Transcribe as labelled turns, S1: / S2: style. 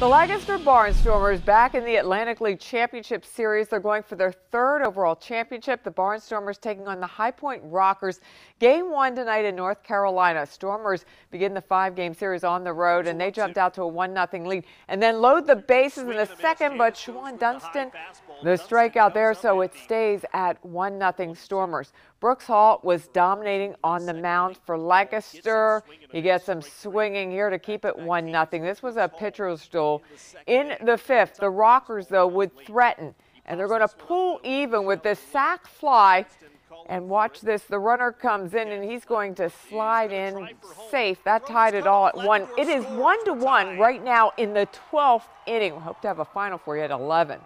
S1: The Lancaster Barnstormers back in the Atlantic League Championship Series. They're going for their third overall championship. The Barnstormers taking on the High Point Rockers. Game one tonight in North Carolina. Stormers begin the five-game series on the road, and they jumped out to a 1-0 lead. And then load the bases in the second, but Shawon Dunston, the strikeout there, so it stays at 1-0 Stormers. Brooks Hall was dominating on the mound for Lancaster. He gets some swinging here to keep it 1-0. This was a pitcher's duel in the fifth, the Rockers, though, would threaten, and they're going to pull even with this sac fly. And watch this. The runner comes in and he's going to slide in safe. That tied it all at one. It is one to one right now in the 12th inning. We hope to have a final for you at 11.